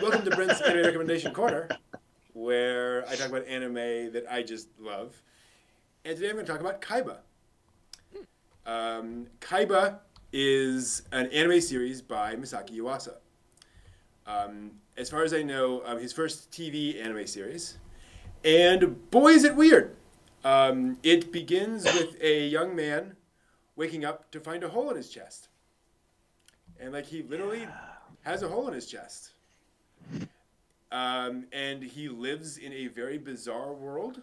Welcome to Brent's Anime Recommendation Corner, where I talk about anime that I just love. And today I'm going to talk about Kaiba. Um, Kaiba is an anime series by Masaaki Yuasa. Um, as far as I know, um, his first TV anime series. And boy, is it weird! Um, it begins with a young man waking up to find a hole in his chest. And like he literally has a hole in his chest. Um, and he lives in a very bizarre world,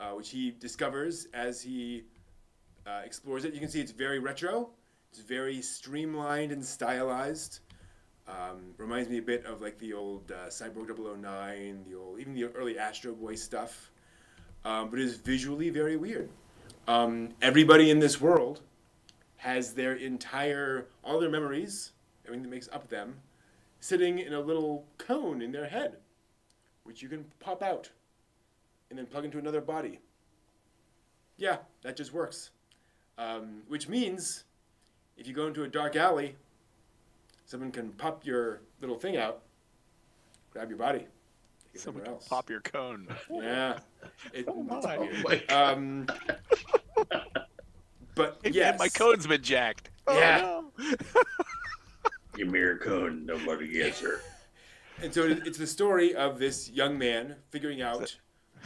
uh, which he discovers as he uh, explores it. You can see it's very retro. It's very streamlined and stylized. Um, reminds me a bit of like the old uh, Cyborg 009, the old even the early Astro Boy stuff. Um, but it is visually very weird. Um, everybody in this world has their entire all their memories, everything that makes up them, sitting in a little cone in their head, which you can pop out and then plug into another body. Yeah, that just works. Um, which means if you go into a dark alley, someone can pop your little thing out, grab your body, Someone somewhere can else. pop your cone. Yeah. It, Oh my. Oh my Um, but yes, And my cone's been jacked. Oh, Yeah. no. Give me. Nobody gets her. And so it's the story of this young man figuring out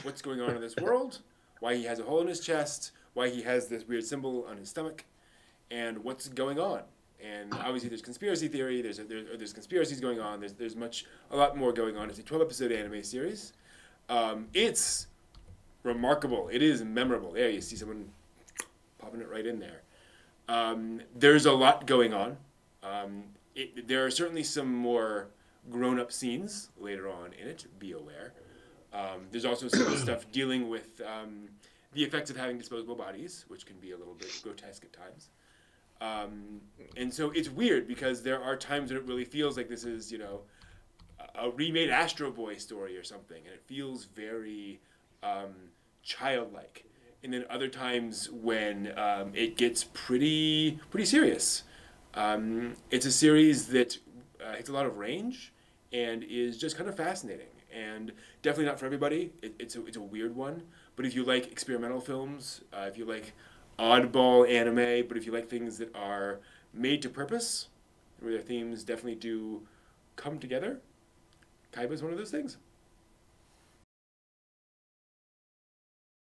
what's going on in this world, why he has a hole in his chest, why he has this weird symbol on his stomach, and what's going on. And obviously, there's conspiracy theory. There's there's, there's conspiracies going on. There's there's much a lot more going on. It's a 12 episode anime series. Um, it's remarkable. It is memorable. There you see someone popping it right in there. Um, there's a lot going on. Um, it, there are certainly some more grown-up scenes later on in it. Be aware. Um, there's also some stuff dealing with um, the effects of having disposable bodies, which can be a little bit grotesque at times. Um, and so it's weird because there are times when it really feels like this is, you know, a a remade Astro Boy story or something, and it feels very um, childlike. And then other times when um, it gets pretty pretty serious. Um, it's a series that uh, hits a lot of range and is just kind of fascinating and definitely not for everybody. It, it's a it's a weird one, but if you like experimental films, uh, if you like oddball anime, but if you like things that are made to purpose, where their themes definitely do come together, Kaiba is one of those things.